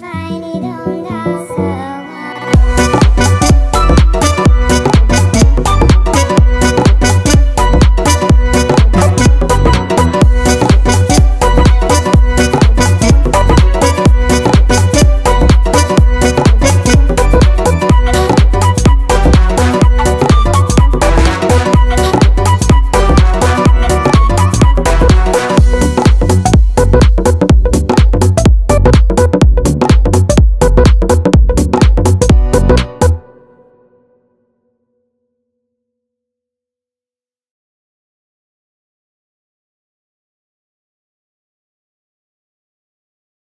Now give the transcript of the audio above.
find